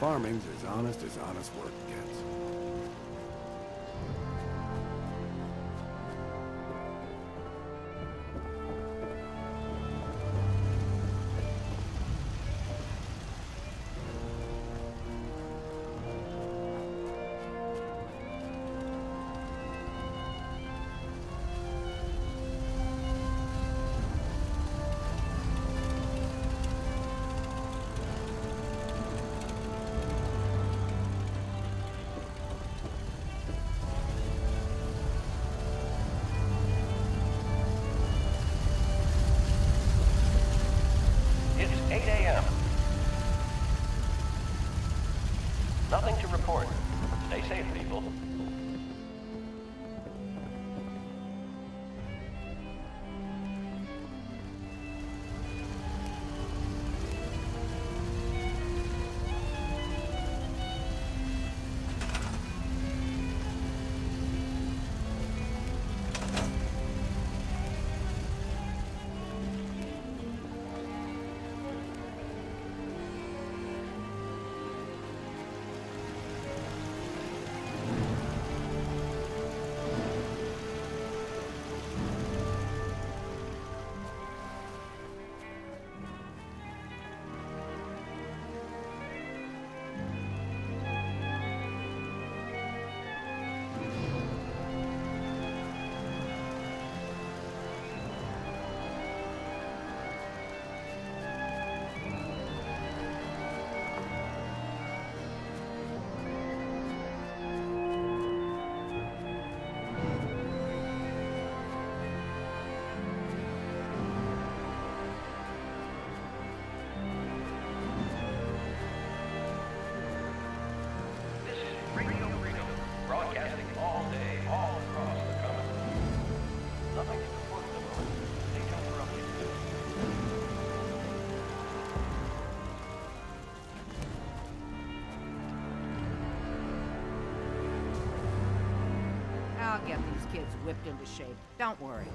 Farming's as honest as honest work gets. get these kids whipped into shape. Don't worry.